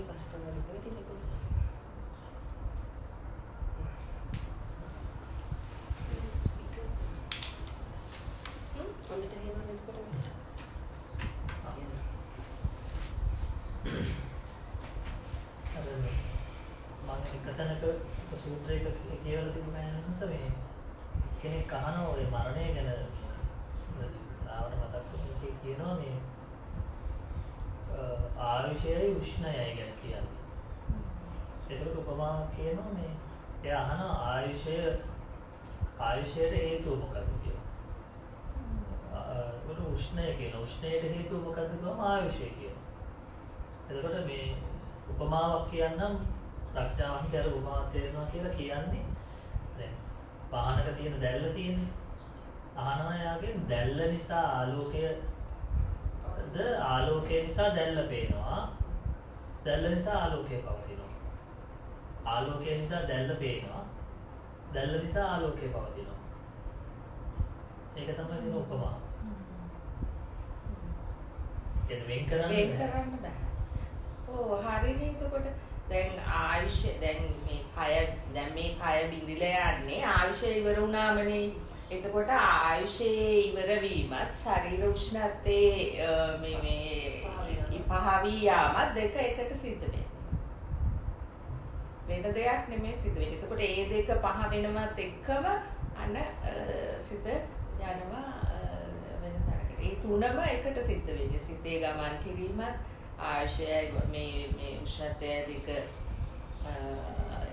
ඊට පස්සේ තමයි ලිපුනේ තින්නේ කොහොමද? හ්ම් හොඳට එහෙම එතකොට අර මම එක තැනක සූත්‍රයක කියවලා තිබුණා නේද මේ කෙනෙක් අහනවා ඔය මරණය ගැන ආවට මතක් වුණේ කියනවා මේ ආයුෂයයි උෂ්ණයයි ගැන කියන්නේ. එතකොට උපමා කියනවා මේ එයා අහනවා ආයුෂය ආයුෂයට හේතුව මොකක්ද කියලා. එතකොට උෂ්ණය කියන උෂ්ණයට හේතුව මොකක්ද කියවම ආයුෂය කියනවා. එතකොට මේ උපමාවක් කියන්නම් ප්‍රඥාවන්ත අර උපමාවක් තේරෙනවා කියලා කියන්නේ දැන් වාහනක තියෙන දැල්ල තියෙන්නේ. අහනවා යාගෙන් දැල්ල නිසා ආලෝකය ද ආලෝකය නිසා දැල්ල පේනවා. දැල්ල නිසා ආලෝකය පවතිනවා. ආලෝකය නිසා දැල්ල පේනවා. දැල්ල නිසා ආලෝකය පවතිනවා. ඒක තමයි තියෙන උපමාව. කියන්නේ වෙන් කරන්න වෙන්. කරන්න බෑ. ඔව් හරිනේ එතකොට දැන් ආයුෂ දැන් මේ කය දැන් මේ කය බිඳිලා යන්නේ ආයුෂ ඉවර වුණාමනේ. එතකොට ආයුෂයේ ඉවර වීමත් ශරීර උෂ්ණත්වයේ මේ මේ පහවී යාමත් දෙක එකට සිද්ධ වෙනවා. වෙන දෙයක් නෙමෙයි සිද්ධ වෙන්නේ. එතකොට ඒ දෙක පහ වෙනවත් එක්කම අන්න අ, සිත යනවා අ, වෙන තැනකට. ඒ තුනම එකට සිද්ධ වෙන්නේ. සිතේ ගමන් කිරීමත් ආශයයි මේ මේ උෂ්ණත්වය දෙක අ,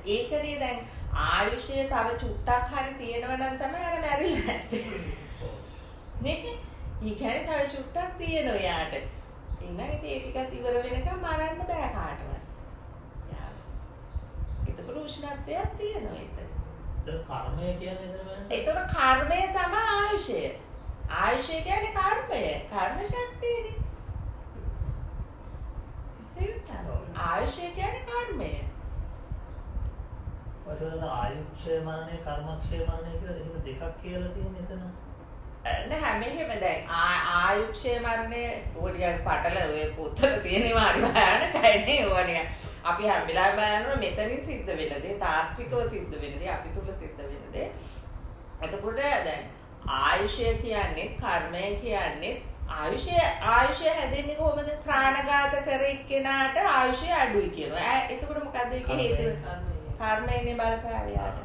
ඒකනේ දැන් ආයුෂය තව චුට්ටක් හරි තියෙනවා නම් තමයි අර මැරිලා නැත්තේ. නේ? ඊ කියන්නේ තව චුට්ටක් තියෙනවා යාට. එහෙනම් ඉතින් ඒ ටිකත් ඉවර වෙනකම් මරන්න බෑ කාටවත්. එතකොට උෂ්ණත්වයක් තියෙනවා එතන. කර්මය කියන්නේ. ඒතකොට කර්මය තමයි ආයුෂය. ආයුෂය කියන්නේ කර්මය. කර්ම ශක්තියනේ. ආයුෂය කියන්නේ කර්මය. ඔතන ආයුක්ෂය මරණය කර්මක්ෂය මරණය කියලා එහෙම දෙකක් කියලා තියෙන එතන. නෑ හැම එහෙම දැන් ආයුක්ෂය මරණය පොඩියක් පටල ඔය පොතල තියෙනවා හරි භයානකයි නේ ඕවා නිකන්. අපි හැම වෙලාවෙම බලනවා මෙතනින් සිද්ධ වෙන දේ තාත්විකව සිද්ධ වෙන දේ අපි තුල සිද්ධ වෙන දේ. එතකොට දැන් ආයුෂය කියන්නේ කර්මය කියන්නේ ආයුෂය ආයුෂය හැදෙන්නේ කොහොමද ප්‍රාණඝාත කර එක්කෙනාට ආයුෂය අඩුයි කියනවා. එතකොට මොකද්ද ඒකේ හේතුව? කර්මයනේ බලපෑව යාට.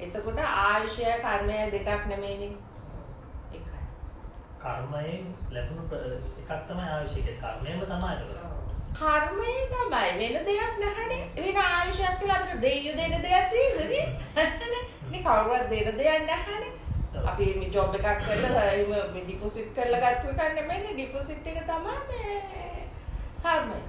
එතකොට ආයුෂය කර්මය දෙකක් නෙමෙයිනේ. එකයි. කර්මයෙන් ලැබුණු එකක් තමයි ආයුෂය කියන්නේ. කර්මයම තමයි ඒක. කර්මය තමයි වෙන දෙයක් නැහැනේ. වෙන ආයුෂයක් කියලා අපිට දෙයියෝ දෙන දෙයක් තියෙද නේ? නේ කවුරුවත් දෙන දෙයක් නැහැනේ. අපි මේ ජොබ් එකක් කරලා එහෙම මේ ඩිපොසිට් කරලා ගත්ත එකක් නෙමෙයිනේ. ඩිපොසිට් එක තමයි මේ කර්මය.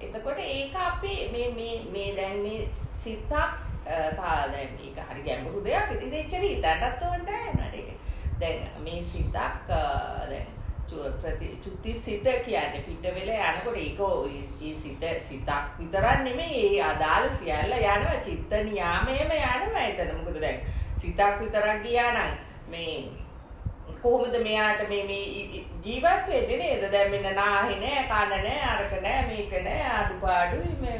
එතකොට ඒක අපි මේ මේ මේ දැන් මේ සිතක් අ, තා දැන් මේක හරි ගැඹුරු දෙයක්. ඉතින් එච්චර හිතන්නත් ඕනේ නැහැ ඒක. දැන් මේ සිතක් අ, දැන් චු- ප්‍රති චුති සිත කියන්නේ පිට වෙලා යනකොට ඒක ඒ සිත සිතක් විතරක් නෙමෙයි ඒ අදාළ සියල්ල යනවා චිත්ත නියාමයේම යනවා එතන. මොකද දැන් සිතක් විතරක් ගියා නම් මේ කොහොමද මෙයාට මේ මේ යි- යි- ජීවත් වෙන්නේ නේද? දැන් මෙන්න නාහි නෑ, කන නෑ, අරක නෑ, මේක නෑ, අඩුපාඩුයි මේ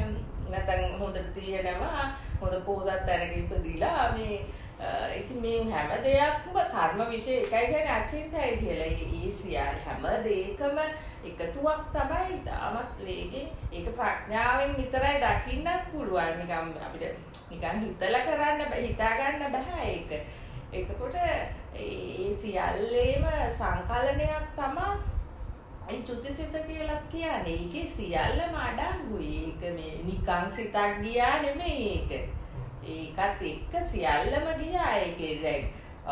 නැත්නම් හොඳට තියෙනවා, හොඳ පොහොසත් තැනක ඉපදිලා මේ අ, ඉතින් මේ හැම දෙයක්ම කර්ම વિશે එකයි කියන්නේ අචින්තයි කියලා. ඒ ඒ සියල්ල හැම දෙයකම එකතුවක් තමයි තාමත් වේගෙන් ඒක ප්‍රඥාවෙන් විතරයි දකින්නත් පුළුවන්. නිකන් අපිට නිකන් හිතලා කරන්න බෑ, හිතා ගන්න බෑ ඒක. එතකොට ඒ සියල්ලේම සංකලනයක් තමයි ඒ චුතිසිත කියලත් කියන්නේ. ඒකේ සියල්ලම අඩංගුයි. ඒක මේ නිකං සිතක් ගියා නෙමෙයි ඒක. ඒකත් එක්ක සියල්ලම ගියා. ඒකේ දැන් අ,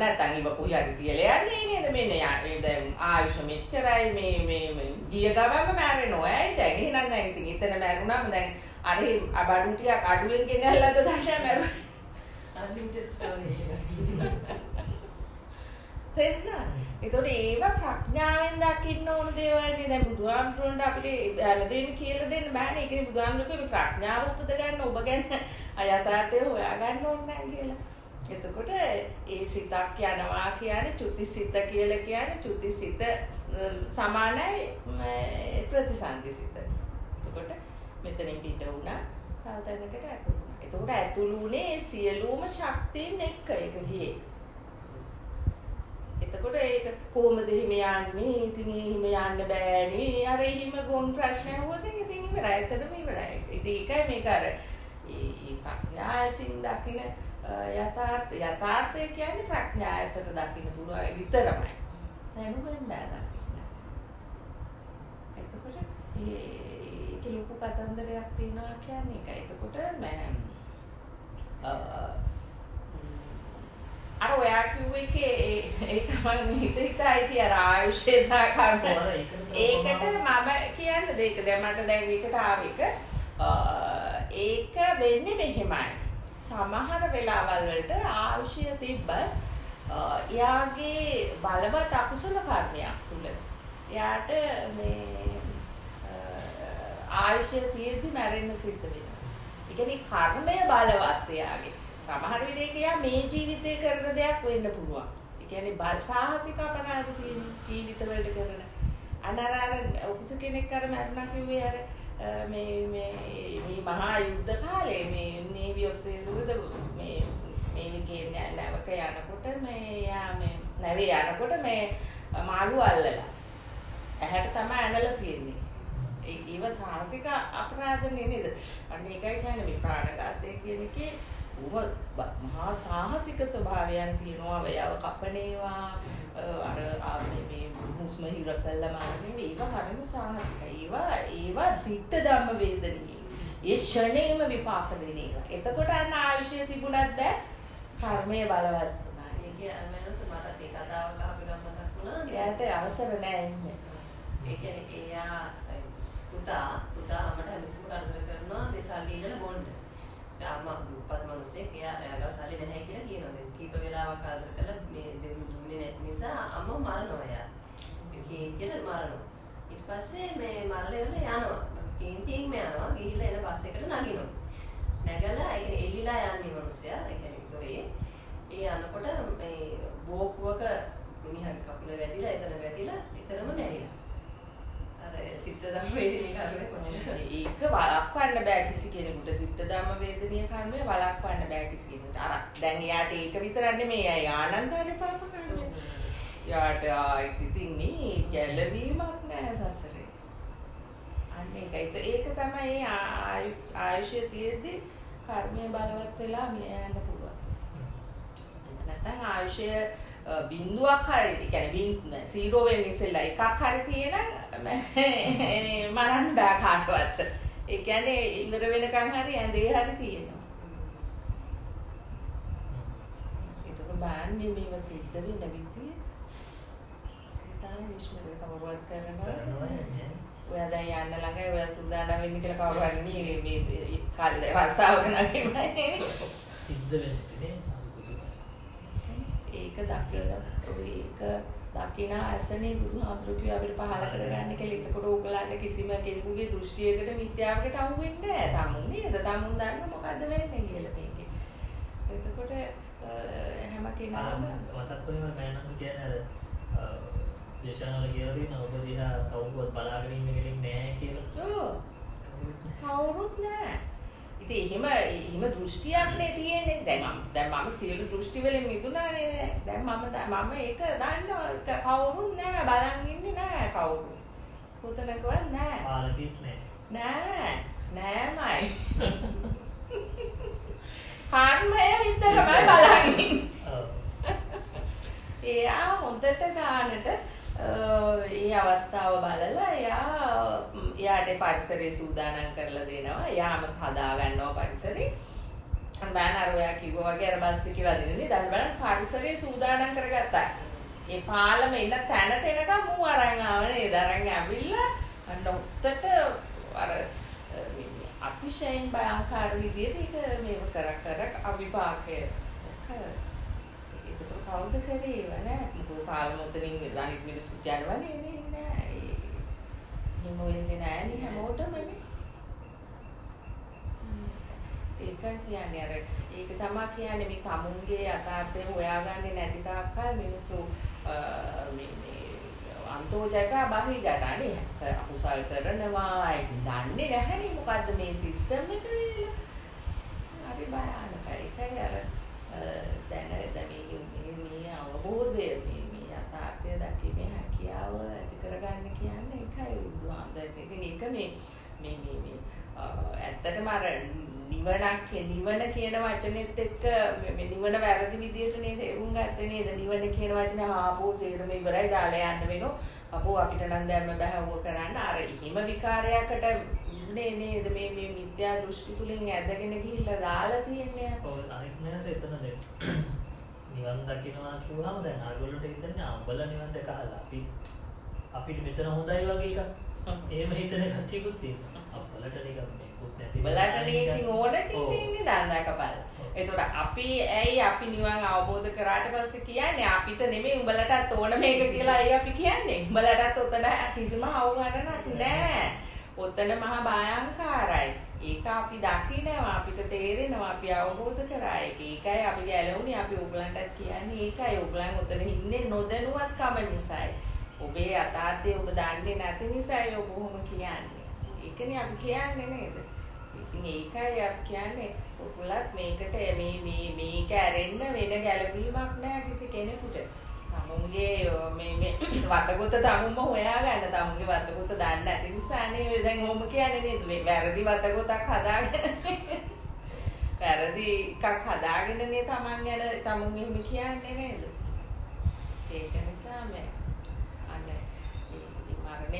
නැත්තම් ඉව කොහේ හරි තියලා යන්නේ නේද? මෙන්න යා- දැන් ආයුෂ මෙච්චරයි. මේ මේ මේ ගිය ගමන්ම මැරෙනවා ඇයි දැන් එහෙනම් දැන් ඉතින් එතන මැරුණාම දැන් අර අබඩු ටිකක් අඩුවෙන් ගෙනල්ලාද දැන් මැරුණා? Unlimited storage තේරුණා? ඒතකොට ඒව ප්‍රඥාවෙන් දකින්න ඕන දේවල් නේ. දැන් බුදුහාමුදුරන්ට අපිට හැමදේම කියලා දෙන්න බෑනේ. ඒකනේ බුදුහාමුදුරුවෝ ප්‍රඥාව උපද ගන්න ඔබ ගැන යථාර්ථය හොයාගන්න ඕනේ නැහැ කියලා. එතකොට ඒ සිතක් යනවා කියන්නේ චුතිසිත කියලා කියන්නේ චුතිසිත සමානයි ම, ප්‍රතිසන්දි සිත. එතකොට මෙතනින් පිට වුණා. තව තැනකට ඇතුළු වුණා. එතකොට ඇතුළු වුණේ සියලුම ශක්තියින් එක්ක ඒක ගියේ. එතකොට ඒක කොහොමද හිම යන්නේ? ඉතින් හිම යන්න බෑනේ. අර හිම ගොන් ප්‍රශ්න ඇහුවොත් ඉතින් ඉවරයි. එතනම ඉවරයි. ඉතින් ඒකයි මේක අර ඒ ප්‍රඥාසින් දකින යථාර්ථ යථාර්ථය කියන්නේ ප්‍රඥායසට දකින්න පුළුවන් විතරමයි. දැනුමෙන් බෑ දකින්න. එතකොට ඒකේ ලොකු කතන්දරයක් තියෙනවා කියන්නේ ඒකයි. එතකොට මම අර ඔයා කිව්ව එකේ ඒක මම හිත හිතා හිටිය අර ආයුෂේ සහ කර්ම. ඒකට මම කියන්න දෙයක දැන් මට දැන් ඒකට ආවෙක ඒක වෙන්නේ මෙහෙමයි. සමහර වෙලාවල් වලට ආයුෂය තිබ්බ එයාගේ බලවත් අකුසල කර්මයක් තුල එයාට මේ ආයුෂය තියෙද්දි මැරෙන්න සිද්ධ වෙනවා. ඒ කියන්නේ කර්මය බලවත් එයාගේ. සමහර විදිහක එයා මේ ජීවිතේ කරන දෙයක් වෙන්න පුළුවන්. ඒ කියන්නේ බල සාහසික අපරාධ තියෙන ජීවිත වලට කරන. අනර අර ඔෆිස් කෙනෙක් අර මරණා කිව්වේ අර මේ මේ මේ මහා යුද්ධ කාලේ මේ නේවි ඔෆිසර් මේ මේ විකේ නැවක යනකොට මේ යා මේ නැවේ යනකොට මේ මාළු අල්ලලා ඇහැට තමයි ඇනලා තියෙන්නේ. ඒව සාහසික අපරාධනේ නේද? අන්න ඒකයි කියන්නේ මේ ප්‍රාණඝාතය කියන එකේ උව මහා සාහසික ස්වභාවයන් තියෙනවා. වයව කපනේවා අර මේ හුස්ම හිර කළා මානේ ඒව හරිම සාහසිකයි. ඒවා ඒවා දිට්ඨ ධම්ම වේදනී. ඒ ෂණේම විපාක දෙන ඒවා. එතකොට අන්න ආයුෂය තිබුණත් බෑ කර්මය බලවත් වුණා. ඒකේ අල්මනස මටත් ඒ කතාවක් අහපු ගමන් මතක් වුණා. එයාට අවසර නෑ ඉන්නේ. ඒ කියන්නේ එයා පුතා පුතා අම්මට හැමතිස්සම කරදර කරනවා මේ සල්ලි ඉල්ලලා බොන්න. අම්මා දුප්පත් මිනිස්සෙක් එයා එයාගව සල්ලි නැහැ කියලා කියනවා. දැන් කීප වෙලාවක් ආදර කළා මේ දුන්නේ නැති නිසා අම්මා මරනවා එයා. කේන්තියට මරනවා. ඊට පස්සේ මේ මරලා ඉවරලා යනවා. කේන්තියෙන්ම යනවා. ගිහිල්ලා එන බස් එකට නගිනවා. නැගලා ඒ කියන්නේ එල්ලිලා යන්නේ මිනිස්සයා. ඒ කියන්නේ දොරේ. ඒ යනකොට මේ බෝක්කුවක මිනිහගේ කකුල වැදිලා එතන වැටිලා එතනම මැරිලා. තිත්ත ඒක වළක්වන්න බෑ කිසි කෙනෙකුට තිත්ත ධම්ම වේදනීය කර්මය වළක්වන්න බෑ කිසි කෙනෙකුට. අර දැන් එයාට ඒක විතරක් නෙමෙයි අය ආනන්දරේ පාප කර්මය. යාට ආයිත් ඉතින් මේ ගැලවීමක් නෑ සසරේ. අන්න ඒකයි. ඒක තමයි ආයුෂය තියෙද්දි කර්මය බලවත් වෙලා මිය යන්න පුළුවන්. නැත්නම් ආයුෂය බින්දුවක් හරි කියන්නේ සීරෝ වෙන්න ඉස්සෙල්ලා එකක් හරි තියෙන මරන්න බෑ කාටවත්. ඒ කියන්නේ ඉවර වෙනකන් හරි ඇඳේ හරි තියෙනවා. ඒක බෑන් මේ මේව සිද්ධ වෙන විදිය. තාම විශ්මර කවුරුවත් කරනවා. ඔයා දැන් යන්න ළඟයි ඔයා සූදානම් වෙන්න කියලා කවුරු හරි මේ කාලේ රස්සාවක නැගෙමයි. සිද්ධ වෙන්නේ ඒක දකින ඒක දකින ඇසනේ බුදුහාමුදුරු කිව්ව අපිට පහල කරගන්න කියලා. එතකොට ඕගලන්ට කිසිම කෙනෙකුගේ දෘෂ්ටියකට මිත්‍යාවකට අහු වෙන්නේ නැහැ. තමුන් නේද? තමුන් දන්න මොකද්ද වෙන්නේ කියලා මේකේ. එතකොට හැම කෙනාම මතක් වුණේ මම මෑනන්ස් කියන්නේ අර දේශනාවල කියලා තියෙනවා ඔබ දිහා කවුරුවත් බලාගෙන ඉන්න කෙනෙක් නැහැ කියලා. ඔව්. කවුරුත් නැහැ. ඉතින් එහෙම එහෙම දෘෂ්ටියක්නේ තියෙන්නේ. දැන් මම දැන් මම සියලු දෘෂ්ටි වලින් මිදුණානේ. දැන් මම මම ඒක දන්නවා කවුරුත් නැහැ බලන් ඉන්නේ නැහැ කවුරු. පුතනකවත් නැහැ. පාලකෙත් නැහැ. නෑ. නෑමයි. කර්මය විතරමයි බලන් ඉන්නේ. එයා හොඳට ගානට ඒ අවස්ථාව බලලා එයා එයාට පරිසරය සූදානම් කරලා දෙනවා. එයාම හදා ගන්නවා පරිසරේ. අන්න බෑන අර ඔයා කිව්වා වගේ අර බස් එකේ වදිනනේ. දැන් බලන්න පරිසරය සූදානම් කරගත්තා. ඒ පාලම ඉන්න තැනට එනකම් මූ අරන් ආව නේද? අරන් ඇවිල්ලා අන්න උත්තට අර අතිශයින් භයංකාර විදියට ඒක මේව කර කර අවිපාකය ඒක කවුද කරේ ඒව නෑ මොකද පාලම උතනින් අනිත් මිනිස්සු යනවනේ නේ නෑ එහෙම වෙන්නේ නෑනේ හැමෝටම නේ ඒක කියන්නේ අර ඒක තමයි කියන්නේ මේ තමුන්ගේ යථාර්ථය හොයාගන්නේ නැති තාක්කල් මිනිස්සු මේ මේ අන්තෝ ජටා බහි ජටානේ අකුසල් කරනවා ඉතින් දන්නේ නැහැනේ මොකද්ද මේ සිස්ටම් එක කියලා. හරි භයානකයි. ඒකයි අර දැන මේ මේ අවබෝධය මේ මේ යථාර්ථය දැකීමේ හැකියාව ඇති කරගන්න කියන්නේ ඒකයි බුදුහාමුදුරුවෝ. ඉතින් ඒක මේ මේ මේ මේ ඇත්තටම අර නිවනක් නිවන කියන වචනේත් එක්ක මේ නිවන වැරදි විදියට නේද? එවුන් ගත්තේ නේද? නිවන කියන වචනේ ආපෝ සේරම ඉවරයි දාලා යන්න වෙනෝ අපෝ අපිට නම් දැම්ම බෑ ඔබ කරන්න. අර හිම විකාරයකට නේ නේද? මේ මේ මිත්‍යා දෘෂ්ටි තුලින් ඇදගෙන ගිහිල්ලා දාලා තියන්නේ. ඔව් අනිත් වෙනස එතනද නිවන් දකින්නවා කිව්වම දැන් ආගොල්ලන්ට හිතන්නේ අම්බල නිවන් දැකලා අපි අපිට මෙතන හොඳයි වගේ එකක් එහෙම හිතන කට්ටියකුත් තියෙනවා අපලට නිකන් බලට ඕන තිතින්නේ දන්නා කපල්. එතකොට අපි ඇයි අපි නිවන් අවබෝධ කරාට පස්සේ කියන්නේ අපිට නෙමෙයි උඹලටත් ඕන මේක කියලා අය අපි කියන්නේ. උඹලටත් ඔතන කිසිම අවගණනක් නැහැ. ඔතන මහා භයංකාරයි. ඒක අපි දකිනවා අපිට තේරෙනවා අපි අවබෝධ කරා ඒක. ඒකයි අපි ගැලවුනේ අපි ඔයගලන්ටත් කියන්නේ ඒකයි. ඔයගලන් ඔතන ඉන්නේ නොදැනුවත්කම නිසායි. ඔබේ යථාර්ථය ඔබ දන්නේ නැති නිසායි ඔබ කොහොම කියන්නේ. ඒකනේ අපි කියන්නේ නේද? ඉතින් ඒකයි අපි කියන්නේ ඔයගොල්ලත් මේකට මේ මේ මේක ඇරෙන්න වෙන ගැළවීමක් නෑ කිසි කෙනෙකුට. තමුන්ගේ මේ මේ වතගොත තමුන්ම හොයාගන්න තමුන්ගේ වතගොත දන්නේ නැති නිසානේ දැන් ඕම කියන්නේ නේද මේ වැරදි වතගොතක් හදාගෙන වැරදි එකක් හදාගෙනනේ තමන් ගැන තමුන් එහෙම කියන්නේ නේද? ඒක නිසා මේ අන්න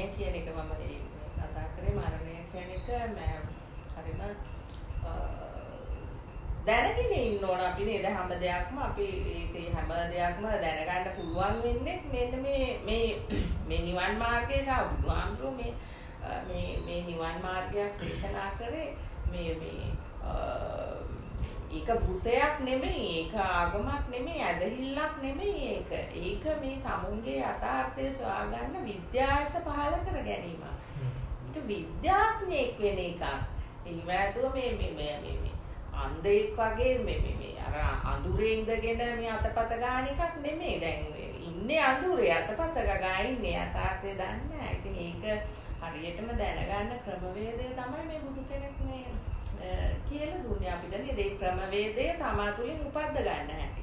මරණය කියන එක මම කතා කරේ. මරණය කියන එක මම හරිම දැනගෙන ඉන්න ඕන අපි නේද? හැම දෙයක්ම අපි ඒ හැම දෙයක්ම දැනගන්න පුළුවන් වෙන්නේ මෙන්න මේ මේ මේ නිවන් මාර්ගයට බුදුහාමුදුරුවෝ මේ මේ මේ නිවන් මාර්ගයක් දේශනා කරේ. මේ මේ ඒක භූතයක් නෙමෙයි ඒක ආගමක් නෙමෙයි ඇදහිල්ලක් නෙමෙයි ඒක ඒක මේ තමුන්ගේ යථාර්ථය සොයාගන්න විද්‍යාස පහල කර ගැනීමක් ඒක විද්‍යාඥයෙක් වෙන එකක් එහෙම නැතුව මේ මේ මේ මේ මේ අන්ධෙක් වගේ මේ මේ මේ අර අඳුරේ ඉඳගෙන මේ අතපත ගන්න එකක් නෙමෙයි. දැන් ඉන්නේ අඳුරේ අතපත ගා ඉන්නේ යථාර්ථය දන්නේ නැහැ. ඉතින් ඒක හරියටම දැනගන්න ක්‍රමවේදය තමයි මේ බුදු කෙනෙක් මේ කියලා දුන්නේ අපිට නේද? ඒ ක්‍රමවේදය තමා තුලින් උපද්ද ගන්න හැටි.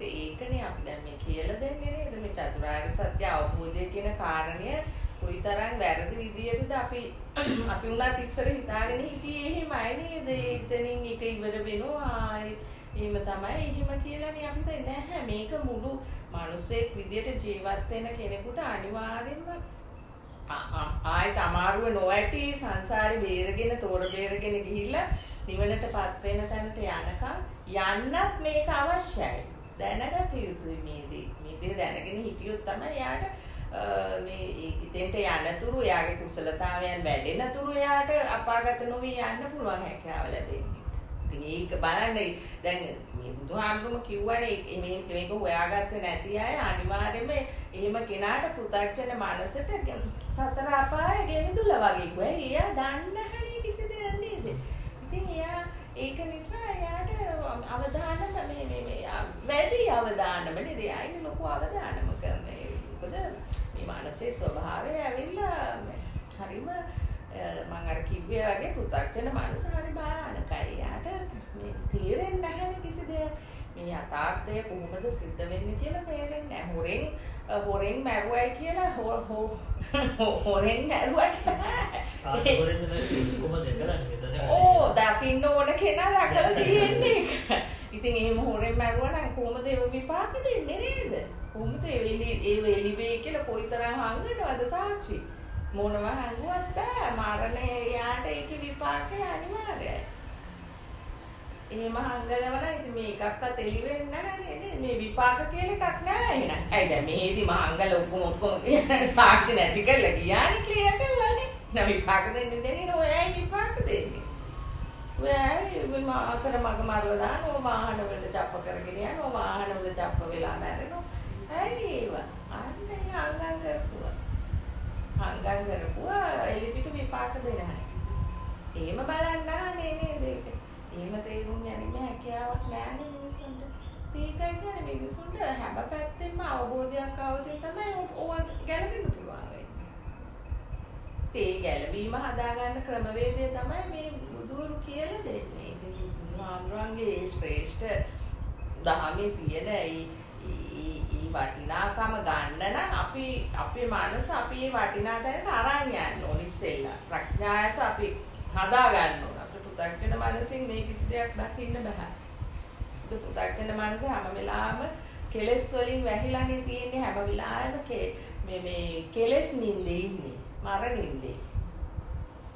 ඒකනේ අපි දැන් මේ කියලා දෙන්නේ නේද? මේ චතුරාර්ය සත්‍ය අවබෝධය කියන කාරණය කොයිතරම් වැරදි විදියටද අපි අපි උනත් ඉස්සර හිතාගෙන හිටියේ එහෙමයි නේද? එතනින් එක ඉවර වෙනවා. එහෙම තමයි එහෙම කියලානේ අපි දැන් නැහැ මේක මුළු මිනිස්සෙක් විදියට ජීවත් වෙන කෙනෙකුට අනිවාර්යෙන්ම ආයෙත් අමාරුව නොඇටි සංසාරේ බේරගෙන තෝර බේරගෙන ගිහිල්ලා නිවනටපත් වෙන තැනට යනකම් යන්නත් මේක අවශ්‍යයි දැනගත යුතුයි මේ දේ මේ දේ දැනගෙන හිටියොත් තමයි යාට මේ ඉතෙන්ට යනතුරු එයාගේ කුසලතාවයන් වැඩෙන තුරු එයාට අපාගත නොවී යන්න පුළුවන් හැකියාව ලැබෙන්නේ. ඉතින් ඒක බලන්න දැන් මේ බුදුහාමුදුරුවෝ කිව්වනේ මේ මේක හොයාගත්තේ නැති අය අනිවාර්යයෙන්ම එහෙම කෙනාට පෘථග්ජන මනසට සතර අපාය ගෙවිදුලා වගේ කිව්වා. එයා දන්නේ නැහැ කිසි දෙයක් නේද? ඉතින් එයා ඒක නිසා එයාට අවධානම මේ මේ මේ වැඩි අවධානම නේද? එයා ලොකු අවධානමක මේ මොකද මේ මනසේ ස්වභාවය ඇවිල්ලා හරිම මම අර කිව්වේ වගේ පෘථග්ජන මනස හරි භයානකයි. යාට මේ තේරෙන්නේ නැහැ කිසි දෙයක්. මේ යථාර්ථය කොහොමද සිද්ධ වෙන්නේ කියලා තේරෙන්නේ නැහැ. හොරෙන් හොරෙන් මැරුවයි කියලා හො හො හොරෙන් මැරුවට ඕ දකින්න ඕන කෙනා දැකලා තියෙන්නේ. ඉතින් එහෙම හොරෙන් මැරුවා නම් කොහොමද ඒ විපාක දෙන්නේ නේද? කොහොමද ඒ වෙලි ඒ වෙලිවේ කියලා කොයිතරම් හංගනවද සාක්ෂි මොනව හංගුවත් බෑ මරණය යාට ඒකේ විපාකය අනිවාර්යයි එහෙම හංගනව නම් ඉතින් මේ එකක්වත් එළි වෙන්නේ නැහැ නේද මේ විපාක කියලා එකක් නැහැ එහෙනම් ඇයි දැන් මෙහෙදි මහංගල ඔක්කොම ඔක්කොම සාක්ෂි නැති කරලා ගියානේ ක්ලියර් කරලානේ නම් විපාක දෙන්නේ දෙන්නේ ඔයයි විපාක දෙන්නේ ඔයයි මේ අතර මග මරලා දාන ඕ වාහන වලට චප්ප කරගෙන යනවා වාහන වල චප්ප වෙලා මැරෙනවා ඇයි ඒව? අන්න ඒ අංගම් කරපුවා. අංගම් කරපුවා එලිපිට විපාක දෙන හැටි. එහෙම බලන්න නේ නේද ඒක? එහෙම තේරුම් ගැනීම හැකියාවක් නැන්නේ මිනිස්සුන්ට. ඒකයි කියන්නේ මිනිසුන්ට හැම පැත්තෙම අවබෝධයක් ආවොතින් තමයි ඕව ගැලපෙන්න පුළුවන් වෙන්නේ. ඒ ගැලවීම හදාගන්න ක්‍රමවේදය තමයි මේ බුදුරු කියලා දෙන්නේ. ඉතින් බුදුහාමුදුරන්ගේ ඒ ශ්‍රේෂ්ඨ දහමේ තියෙන ඒ ඒ වටිනාකම ගන්න නම් අපි අපේ මනස අපි මේ වටිනා තැනට අරන් යන්න ඕන ඉස්සෙල්ලා. ප්‍රඥායස අපි හදා ගන්න ඕන. අපේ පුතග්ජන මනසින් මේ කිසි දෙයක් දකින්න බෑ. ඒ පුතග්ජන මනස හැම වෙලාවෙම කෙලෙස් වලින් වැහිලානේ තියෙන්නේ හැම වෙලාවෙම මේ මේ කෙලෙස් නින්දේ ඉන්නේ. මර නින්දේ.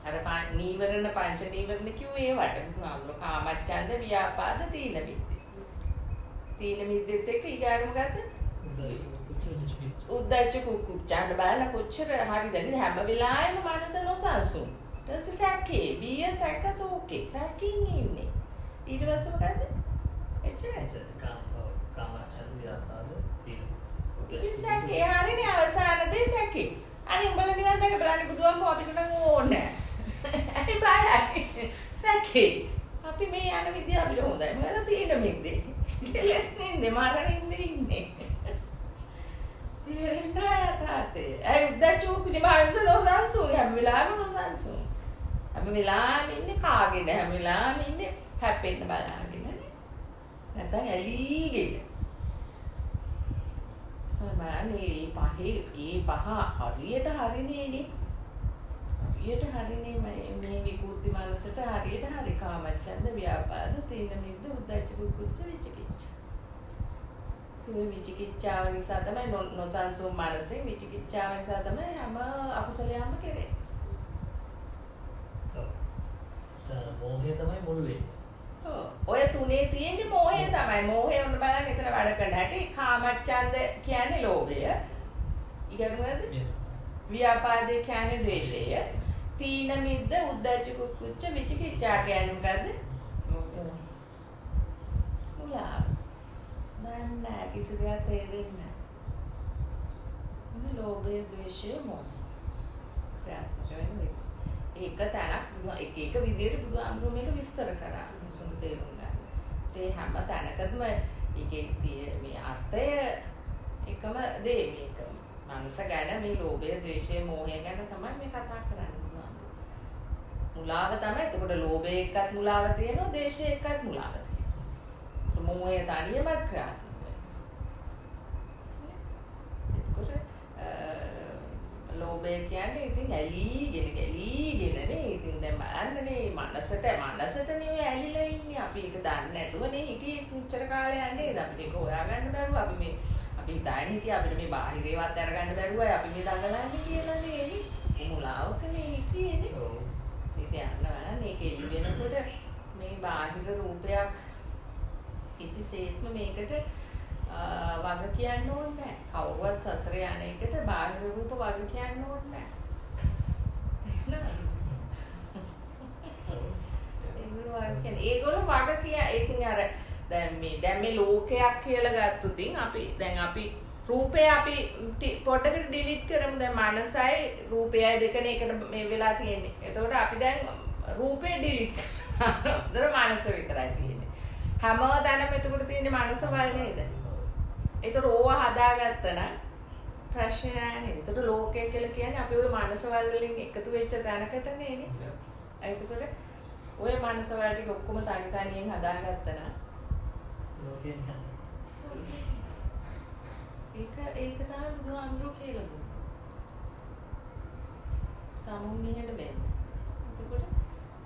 අර නීවරණ පංච නීවරණ කිව්වේ ඒවට බුදුහාමුදුරුවෝ කාමච්ඡන්ද ව්‍යාපාද තීන මිද්දේ. තීන මිද්දෙත් එක්ක ඊගාරම ගත්ත උද්දච්ච කුක්කුච්චාට බලලා කොච්චර හරිද නේද හැම වෙලාවෙම මනස නොසන්සුන්. ඊට සැකේ බිය සැක සෝකේ සැකින් ඉන්නේ. ඊට පස්සේ මොකද? එච්චරයි. කාමච්ඡන්ද ව්‍යාපාද තීන. ඉතින් සැකේ හරිනේ අවසාන දේ සැකේ. අනේ උඹලා නිවන් දැක බලන්න බුදුහාමුදුරුවෝ අපිට නම් ඕනේ. ඇයි බයයි? සැකේ. අපි මේ යන විදිය අපිට හොඳයි. මොකද තියෙන මිද්දේ. කෙලස් නින්දේ මරණින්ද ඉන්නේ. ඉරෙන්නා තාතේ. ඇයි උද්දච්ච කුජි මානස නොසන්සුන් හැම වෙලාවෙම නොසන්සුන්. හැම වෙලාවෙම ඉන්නේ කාගෙන හැම වෙලාවෙම ඉන්නේ හැප්පෙන්න බලාගෙන නේ. නැත්නම් ඇලීගෙන. බලන්න මේ පහේ මේ පහ හරියට හරිනේනේ. හරියට හරිනේ මේ මේ විකෘති මනසට හරියට හරි කාමච්ඡන්ද ව්‍යාපාද තීන මිද්ද උද්දච්ච කුච්ච විචිකිච්ඡ. ඒ විචිකිච්ඡාව නිසා තමයි නොසන්සුන් මනසේ විචිකිච්ඡාව නිසා තමයි හැම අකුසලයක්ම කෙරෙන්නේ. ඔව්. මෝහය තමයි මුල් වෙන්නේ. ඔය තුනේ තියෙන්නේ මෝහය තමයි. මෝහය වුණ බලන්න එතන වැඩ කරන හැටි කාමච්ඡන්ද කියන්නේ ලෝභය. ඊගොනවද? ව්‍යාපාදේ කියන්නේ ද්වේෂය. තීන මිද්ද උද්ධච්ච කුච්ච විචිකිච්ඡා කියන්නේ මොකද්ද? මුලා. නෑ කිසි දෙයක් තේරෙන්නේ නෑ. මොන ලෝභය ද්වේෂය මොහොත. ක්‍රියාත්මක වෙන්නේ. ඒක තැනක් එක එක විදිහට බුදුහාමුදුරුවෝ මේක විස්තර කරා මිනිසුන්ට තේරුම් ගන්න. ඒ හැම තැනකදම ඒකේ තියෙන මේ අර්ථය එකම දේ මේක. මනස ගැන මේ ලෝභය, ද්වේෂය, මෝහය ගැන තමයි මේ කතා කරන්නේ බුදුහාමුදුරුවෝ. මුලාව තමයි. එතකොට ලෝභය එක්කත් මුලාව තියෙනවා, ද්වේෂය එක්කත් මුලාව තියෙනවා. මෝහය තනියමත් ක්‍රියාත්මක වෙනවා. එතකොට ලෝභය කියන්නේ ඉතින් ඇලීගෙන ගැලීගෙනනේ ඉතින් දැන් බලන්නනේ මනසට මනසට නෙවෙයි ඇලිලා ඉන්නේ. අපි ඒක දන්නේ නැතුවනේ හිටියේ කුච්චර කාලයක් නේද අපිට ඒක හොයාගන්න බැරුව අපි මේ අපි හිතාගෙන හිටියේ අපිට මේ බාහිර ඒවත් අරගන්න බැරුවයි අපි මේ දඟලන්නේ කියලා නේ. මුලාවකනේ හිටියේනේ ඔව්. ඉතින් යන්න බලන්න මේක එළි වෙනකොට මේ බාහිර රූපයක් කිසිසේත්ම මේකට වග කියන්න ඕනේ නැහැ. කවුරුවත් සසර යන එකට බාහිර රූප වග කියන්න ඕනේ නැහැ. ඒගොල්ලෝ වග කියන්නේ ඒගොල්ලෝ වග කිය ඉතින් අර දැන් මේ දැන් මේ ලෝකයක් කියලා ගත්තොතින් අපි දැන් අපි රූපය අපි පොඩකට ඩිලීට් කරමු දැන් මනසයි රූපයයි දෙකනේ එකට මේ වෙලා තියෙන්නේ. එතකොට අපි දැන් රූපේ ඩිලීට් කරනවා. මනස විතරයි තියෙන්නේ. හැම තැනම එතකොට තියෙන්නේ මනස වල නේද? එතට ඕව හදාගත්තන ප්‍රශ්නයන එතට ලෝකය කියල කියන අපි ඔය මනසවල්ලින් එකතු වෙච්ච දැනකට නේන ඇතිකොට ඔය මනසවලට ඔක්කොම තනිතානයෙන් හදාගත්තන ඒ ඒක තම බුදු අන්ුරු කියලපු තමුන් නිහට වෙන්න එතකොට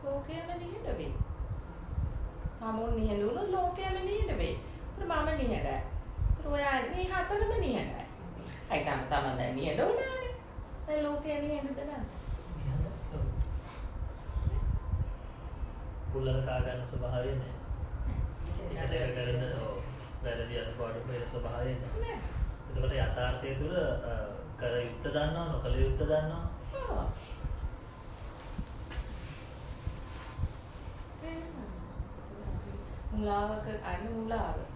ලෝකයම නිහට වේ තමුන් නිහලුණු ලෝකයම නිහට වේ තුර මම නිහටයි මේ හතරම නිහඬයි. අයි තම තම දැන් නිහඬ වුණානේ. දැන් ලෝකේ නිහඬද නැද්ද? කුල්ලක කා ගන්න ස්වභාවය නැහැ. ඒකට කරන වැරදි අඩුපාඩු වෙන ස්වභාවය නැහැ. නෑ. එතකොට යථාර්ථය තුළ කර යුත්ත දන්නවා නොකළ යුත්ත දන්නවා. මුලාවක අන්න මුලාව.